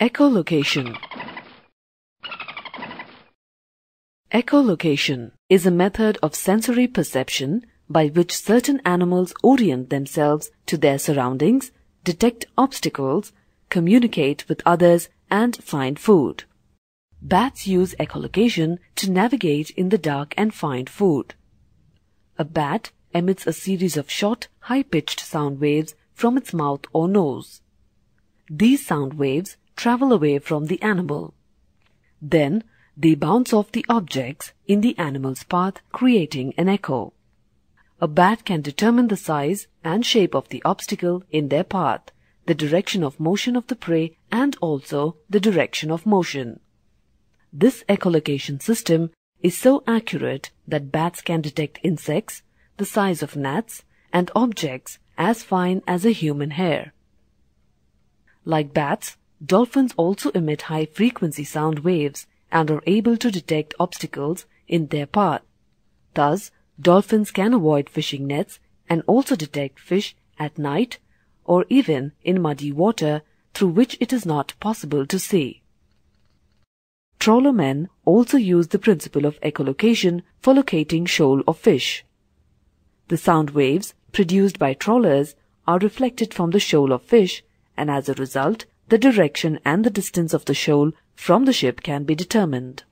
Echolocation Echolocation is a method of sensory perception by which certain animals orient themselves to their surroundings, detect obstacles, communicate with others, and find food. Bats use echolocation to navigate in the dark and find food. A bat emits a series of short, high-pitched sound waves from its mouth or nose. These sound waves travel away from the animal. Then they bounce off the objects in the animal's path, creating an echo. A bat can determine the size and shape of the obstacle in their path, the direction of motion of the prey, and also the direction of motion. This echolocation system is so accurate that bats can detect insects, the size of gnats, and objects as fine as a human hair. Like bats, dolphins also emit high-frequency sound waves and are able to detect obstacles in their path. Thus, dolphins can avoid fishing nets and also detect fish at night or even in muddy water through which it is not possible to see. Trawlermen also use the principle of echolocation for locating shoal of fish. The sound waves produced by trawlers are reflected from the shoal of fish and as a result the direction and the distance of the shoal from the ship can be determined.